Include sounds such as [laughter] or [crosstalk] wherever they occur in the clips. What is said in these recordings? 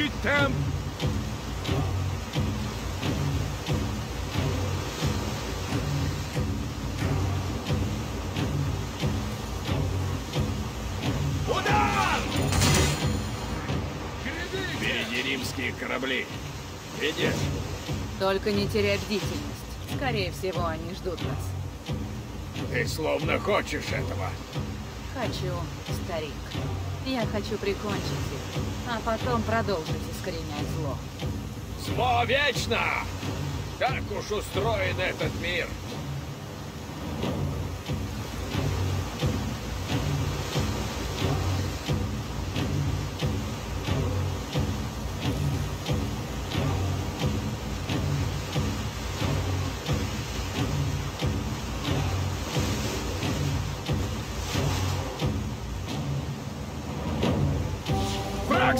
Увеличить темп! Удар! Впереди римские корабли. Видишь? Только не теряй бдительность. Скорее всего, они ждут нас. Ты словно хочешь этого. Хочу, старик. Я хочу прикончить их, а потом продолжить искоренять зло. Зло вечно! Так уж устроен этот мир.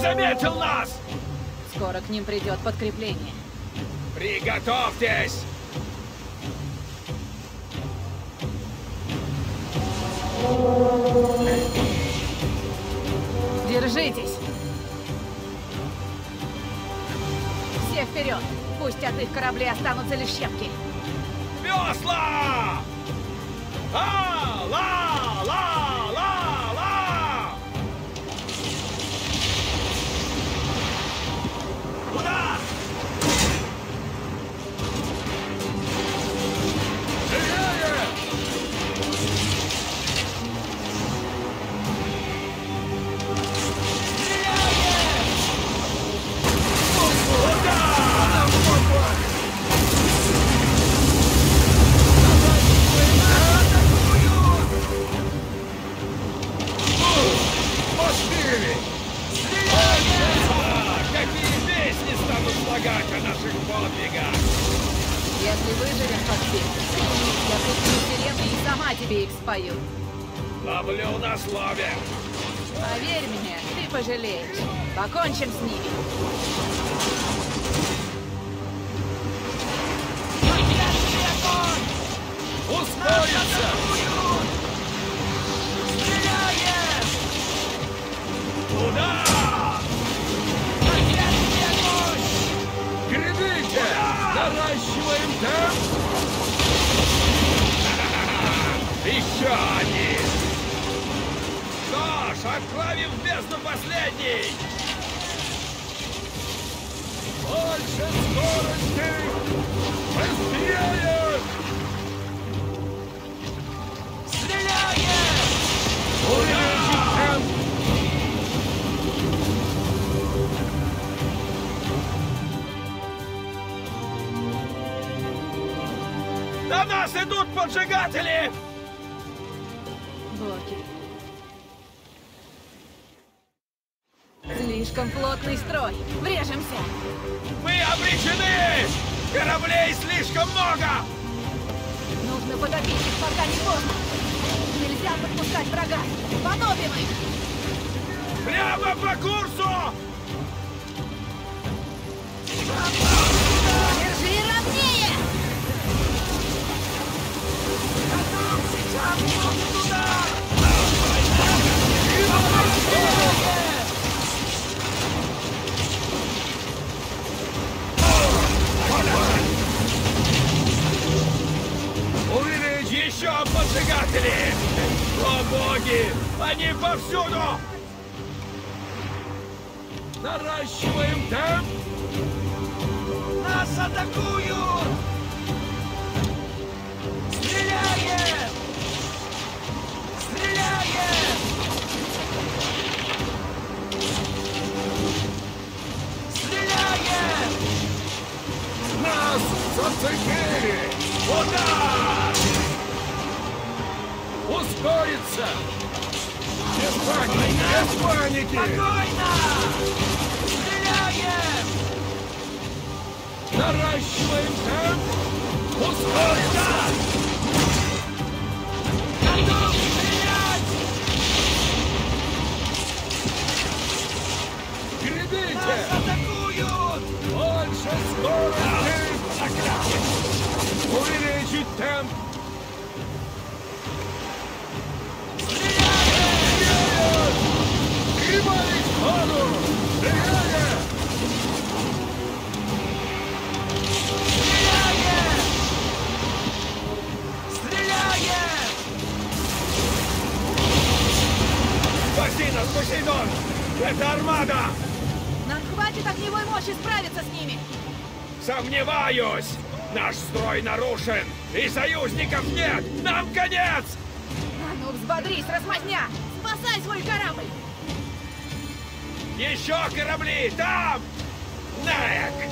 Заметил нас! Скоро к ним придет подкрепление. Приготовьтесь! Держитесь! Все вперед! Пусть от их кораблей останутся лишь щепки. Весла! А, Наращиваем темп! Еще один! Что ж, отправим в бездну последний! Больше скорости! Быстрее! Увеличить темп! На нас идут поджигатели! Боги. Слишком плотный строй. Врежемся. Мы обречены! Кораблей слишком много! Нужно потопить их, пока не поздно. Нельзя подпускать врага. Потопим их. Прямо по курсу! Держи еще поджигатели! О боги! Они повсюду! Наращиваем темп! Нас атакуют! Зацепили! Удар! Ускориться! Без паники! Без паники! Спокойно! Стреляем! Наращиваем темп! Ускориться! Готов стрелять! Гребите! Нас атакуют! Больше скорости! Увеличить темп! Прибавить ходу! Двигание! Спаси нас, Посейдон! Это армада! Нам хватит огневой мощи справиться с ними! Сомневаюсь! Наш строй нарушен, и союзников нет! Нам конец! А ну взбодрись, размазня! Спасай свой корабль! Еще корабли! Там! Наек!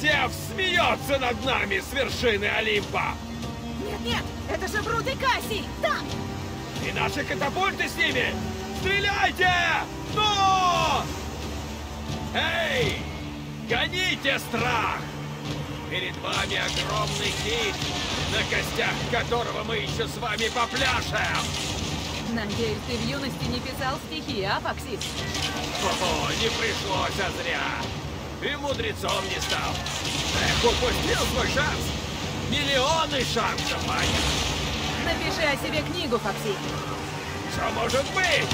Зевс смеется над нами с вершины Олимпа! Нет-нет, это же Брут и Кассий! Там! И наши катапульты с ними! Стреляйте! Ну! Эй! Гоните страх! Перед вами огромный кит, на костях которого мы еще с вами попляшем! Надеюсь, ты в юности не писал стихи, а, Фоксис? О, не пришлось, а зря. И мудрецом не стал. Эх, упустил свой шанс. Миллионы шансов, Аня. Напиши о себе книгу, Фокси. Что может быть?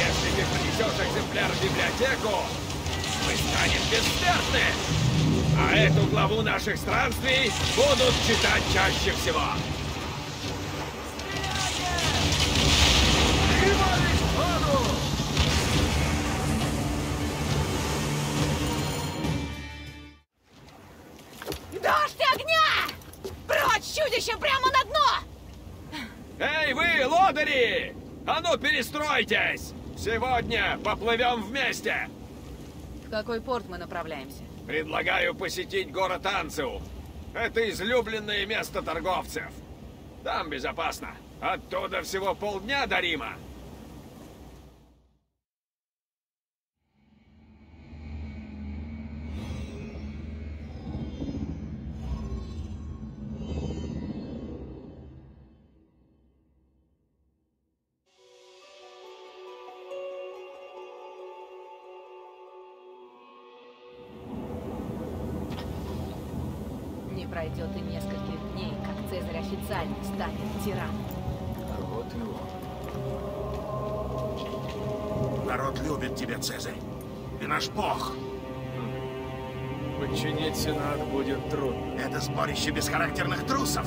Если ты принесешь экземпляр в библиотеку, мы станем бессмертны. А эту главу наших странствий будут читать чаще всего. Дождь огня! Прочь, чудище, прямо на дно! Эй, вы, лодыри! А ну, перестройтесь! Сегодня поплывем вместе! В какой порт мы направляемся? Предлагаю посетить город Анциум. Это излюбленное место торговцев. Там безопасно. Оттуда всего полдня до Рима. Наш бог. Подчинить Сенат будет трудно. Это сборище бесхарактерных трусов.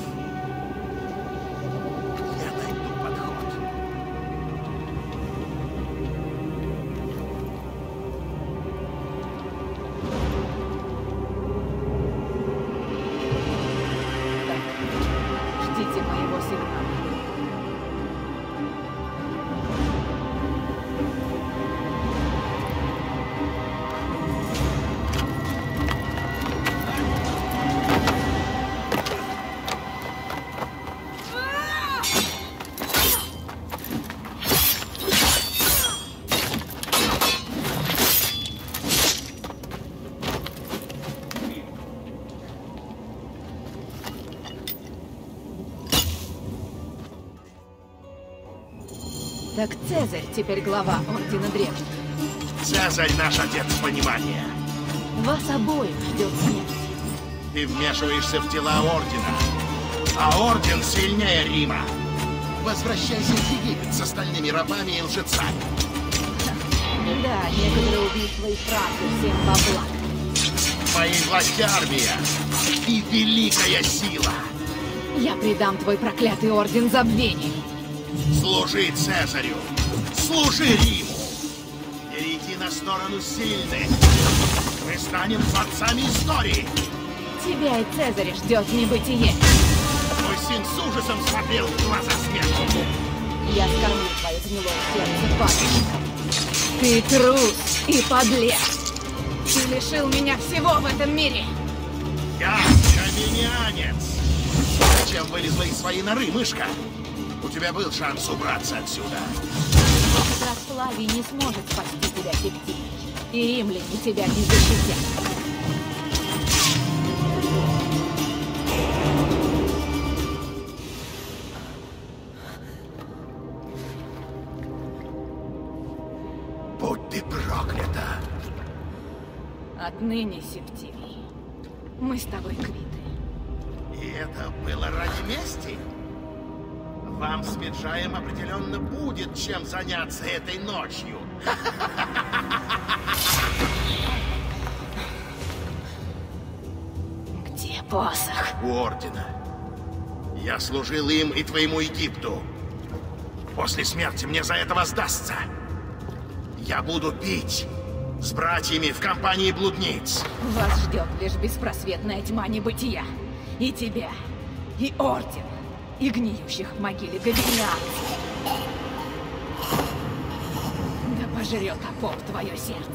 Так Цезарь теперь глава Ордена Древних. Цезарь наш отец понимания. Вас обоих ждет смерть. Ты вмешиваешься в дела Ордена. А Орден сильнее Рима. Возвращайся в Египет с остальными рабами и лжецами. Да, некоторые убийства и правда всем во благо. В моей власти армия и великая сила. Я предам твой проклятый Орден забвению. Служи Цезарю. Служи Риму. Перейти на сторону сильных. Мы станем творцами истории. Тебя и Цезаря ждет небытие. Мой сын с ужасом смотрел в глаза смерти. Я скормлю твое гнилое сердце падальщикам. Ты трус и подлец. Ты лишил меня всего в этом мире. Я каменянец. Зачем вылезла из своей норы, мышка? У тебя был шанс убраться отсюда. Этот раз Флавий не сможет спасти тебя, Септий. И римляне тебя не защитят. Будь ты проклята. Отныне, Септимий, мы с тобой квиты. И это было ради мести? Вам с Меджаем определенно будет чем заняться этой ночью. [laughs] Где посох? У Ордена. Я служил им и твоему Египту. После смерти мне за это воздастся. Я буду пить с братьями в компании блудниц. Вас ждет лишь беспросветная тьма небытия. И тебя, и Орден, и гниющих в могиле гобелианцев. Да пожрет опоп твое сердце.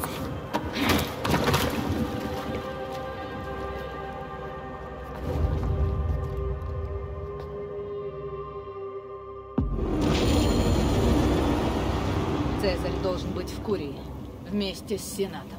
Цезарь должен быть в Курии, вместе с Сенатом.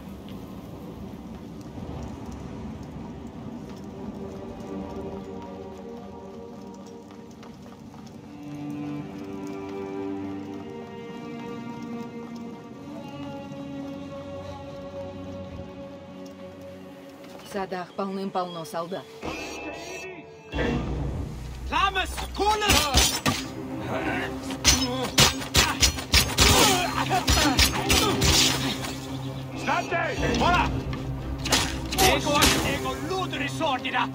Садах полным-полно солдат. Thomas, Kohle! State! Ora! Ego, ego, ludri sordida!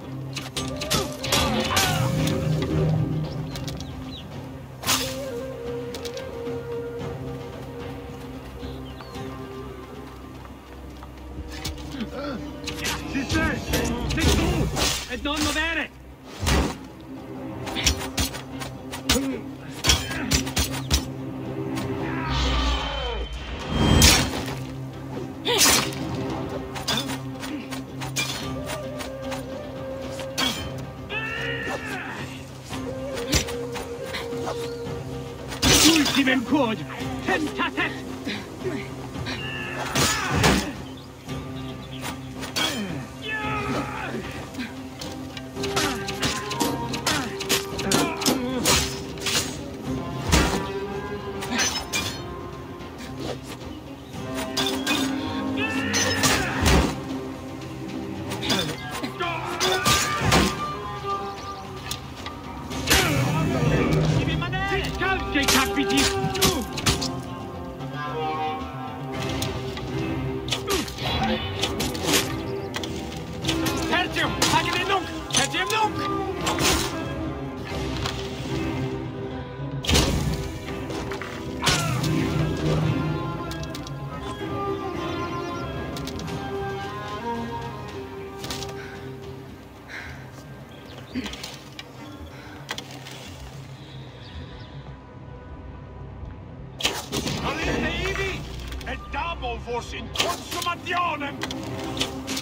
forse in consumazione!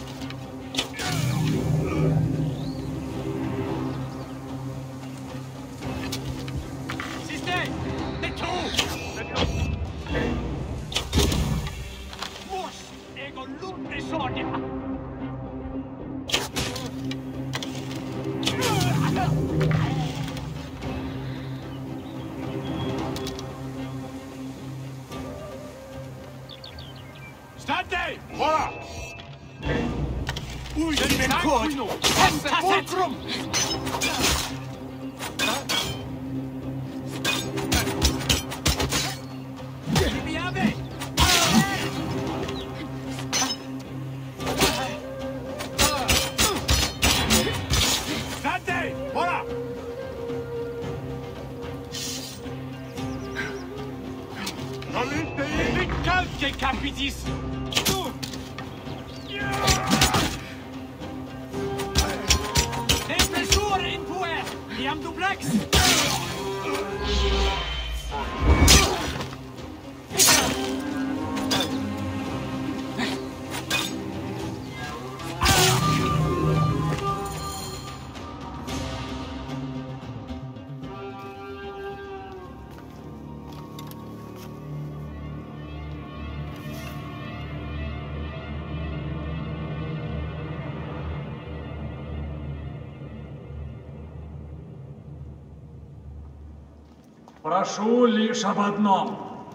Capidíssimo! Прошу лишь об одном.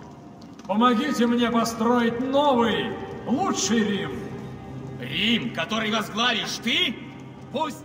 Помогите мне построить новый, лучший Рим. Рим, который возглавишь ты? Пусть...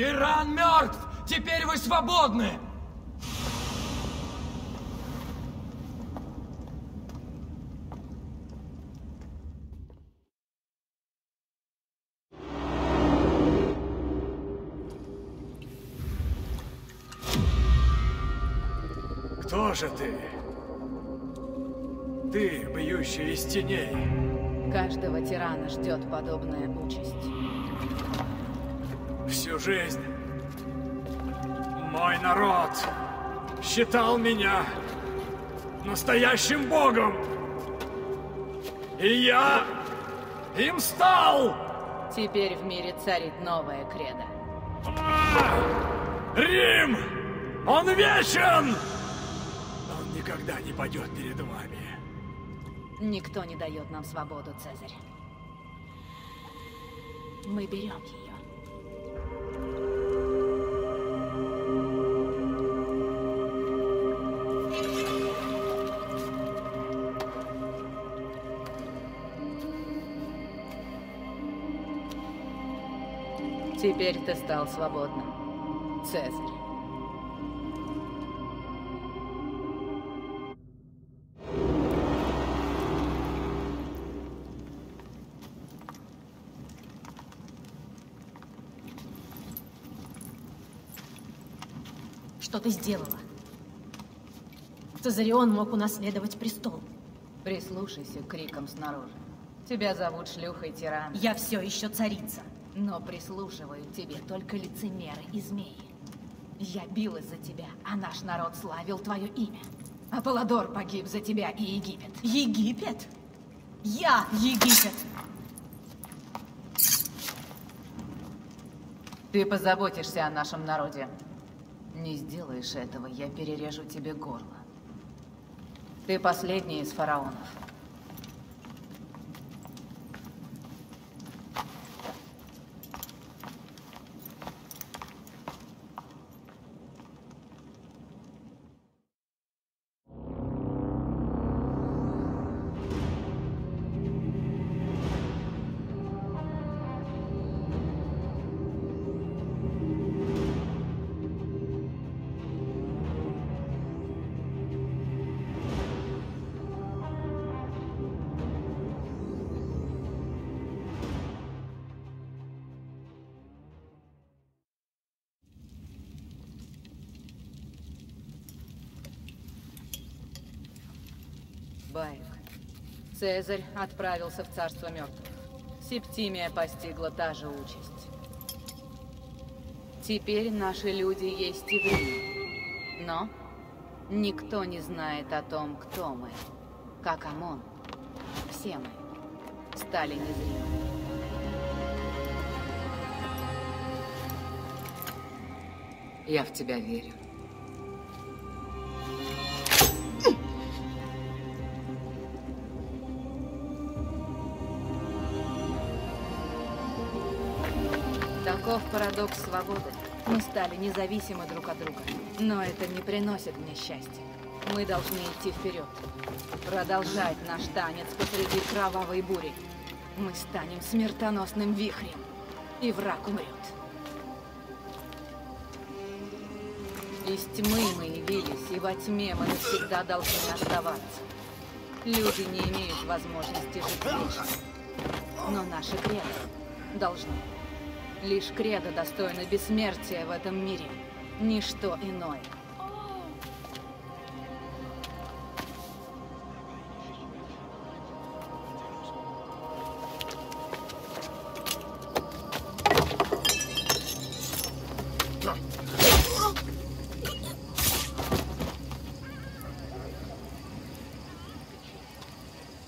Тиран мертв! Теперь вы свободны! Кто же ты? Ты, бьющий из теней. Каждого тирана ждет подобная участь. Жизнь мой народ считал меня настоящим богом. И я им стал! Теперь в мире царит новая кредо. Рим! Он вечен! Он никогда не пойдет перед вами. Никто не дает нам свободу, Цезарь. Мы берем ее. Теперь ты стал свободным, Цезарь. Что ты сделала? Цезарион мог унаследовать престол. Прислушайся к крикам снаружи. Тебя зовут шлюхой тиран. Я все еще царица. Но тебе только лицемеры и змеи. Я билась за тебя, а наш народ славил твое имя. Аполлодор погиб за тебя и Египет. Египет? Я Египет! Ты позаботишься о нашем народе. Не сделаешь этого, я перережу тебе горло. Ты последний из фараонов. Байк. Цезарь отправился в царство мертвых. Септимия постигла та же участь. Теперь наши люди есть и в Риме. Но никто не знает о том, кто мы. Как ОМОН. Все мы стали незримыми. Я в тебя верю. Парадокс свободы. Мы стали независимы друг от друга. Но это не приносит мне счастья. Мы должны идти вперед. Продолжать наш танец посреди кровавой бури. Мы станем смертоносным вихрем. И враг умрет. Из тьмы мы явились, и во тьме мы навсегда должны оставаться. Люди не имеют возможности жить вечно. Но наши кредо должны. Лишь кредо достойно бессмертия в этом мире. Ничто иное.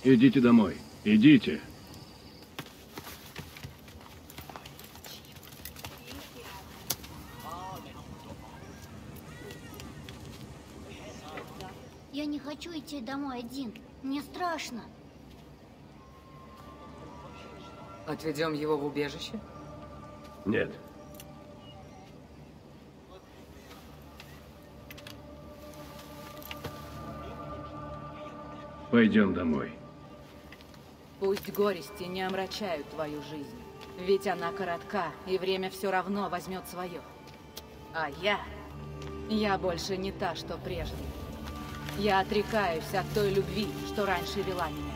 Идите домой. Идите. Я не хочу идти домой один. Мне страшно. Отведем его в убежище? Нет. Пойдем домой. Пусть горести не омрачают твою жизнь. Ведь она коротка, и время все равно возьмет свое. А я... Я больше не та, что прежде. Я отрекаюсь от той любви, что раньше вела меня.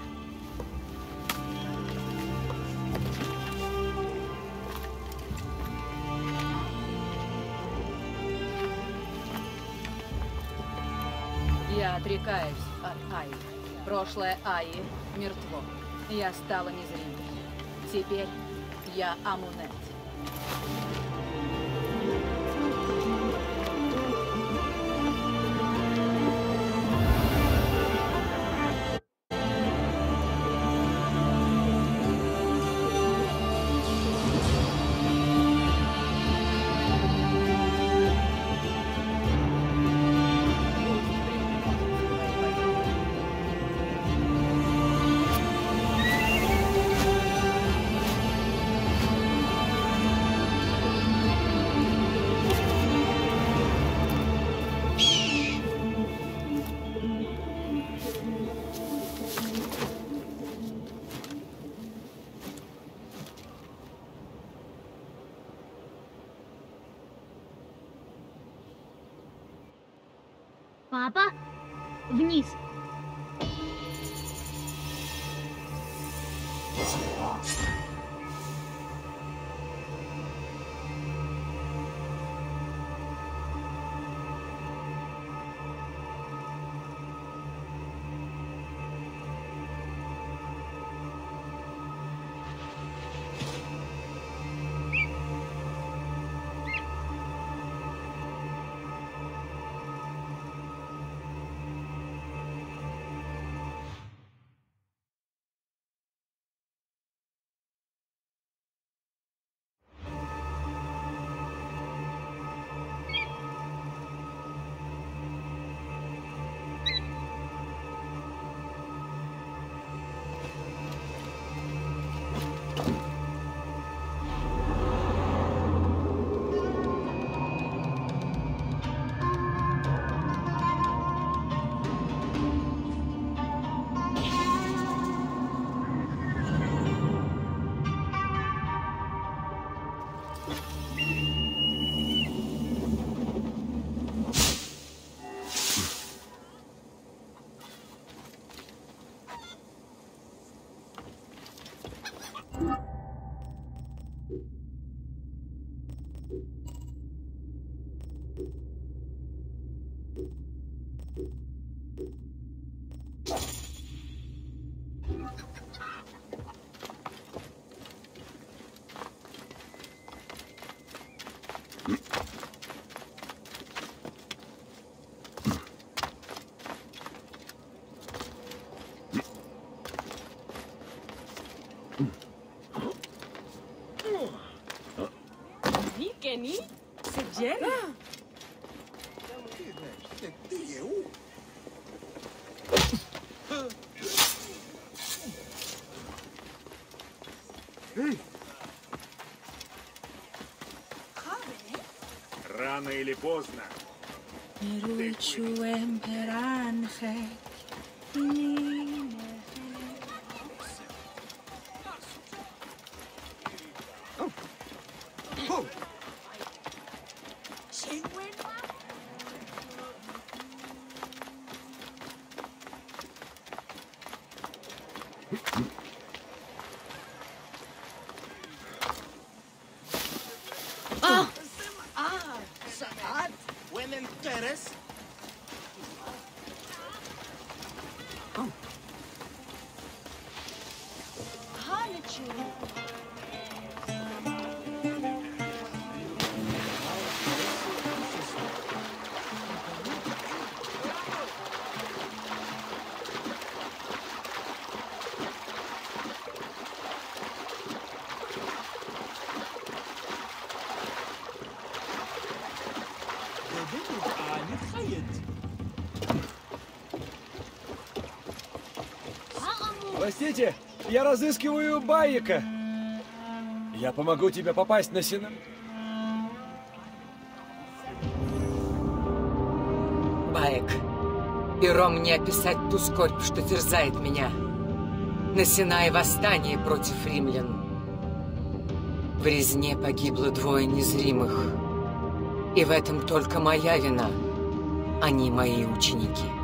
Я отрекаюсь от Аи. Прошлое Аи мертво. Я стала незримой. Теперь я Амунет. Папа, вниз. poznam. Miruj, czułem peranchek i Mm-hmm. Простите, я разыскиваю Байека. Я помогу тебе попасть на Сина... Баек, пером мне описать ту скорбь, что терзает меня. На Синае восстание против римлян. В резне погибло двое незримых. И в этом только моя вина. Они мои ученики.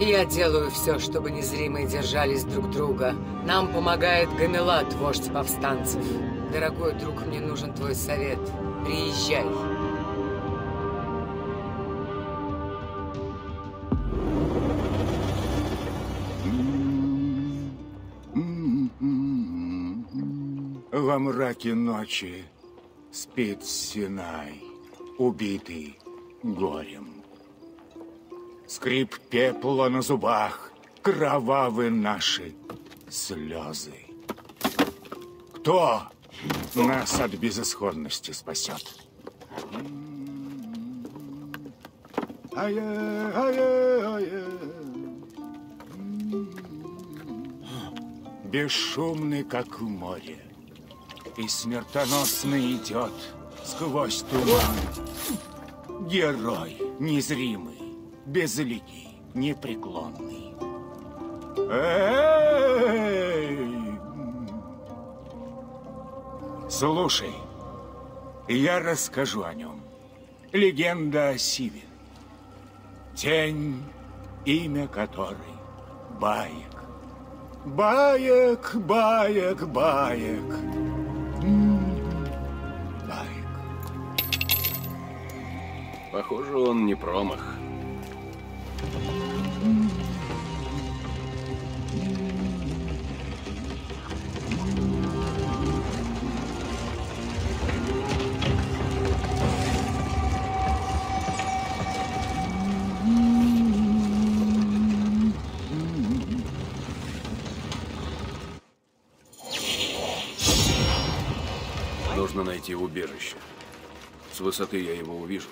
Я делаю все, чтобы незримые держались друг друга. Нам помогает Гамелат, вождь повстанцев. Дорогой друг, мне нужен твой совет. Приезжай. Во мраке ночи спит Синай, убитый горем. Скрип пепла на зубах, кровавы наши слезы. Кто нас от безысходности спасет? Ая, ая, ая. Бесшумный, как море, и смертоносно идет сквозь туман. Герой незримый, безликий, непреклонный. Эй! Слушай, я расскажу о нем. Легенда о Сиве. Тень, имя которой Баек. Баек, баек, баек. Похоже, он не промах. Нужно найти убежище. С высоты я его увижу.